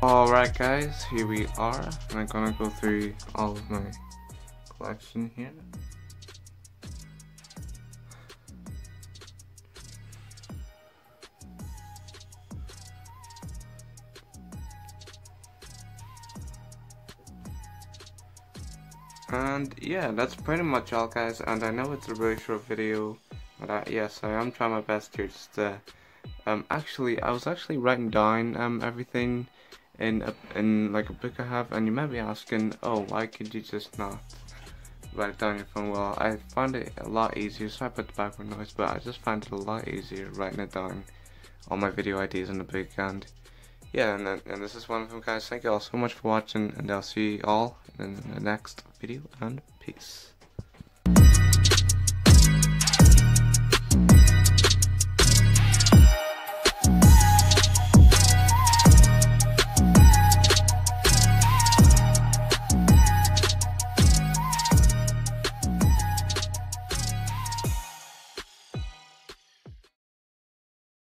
Alright guys, here we are. I'm gonna go through all of my collection here. And yeah, that's pretty much all guys, and I know it's a really short video, but I, yes, I am trying my best here just to, um, actually, I was actually writing down, um, everything in a, in like a book I have, and you might be asking, oh, why could you just not write it down your phone? Well, I found it a lot easier, so I put the background noise, but I just find it a lot easier writing it down, all my video ideas in the book, and yeah, and, and this is one of them, guys. Thank you all so much for watching, and I'll see you all in the next video, and peace.